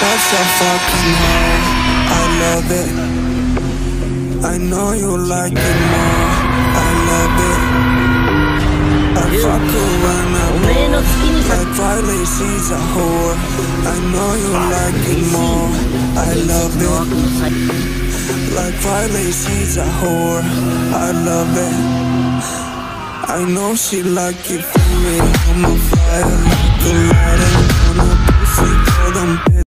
such a fucking hoe. I love it. I know you like it more. I love it. I fuck her when I おめえの好きにさ Like Riley, she's a whore. I know you like it more. I love it. Like Riley, she's a whore. I love it. I know she like it for me. I'm a fire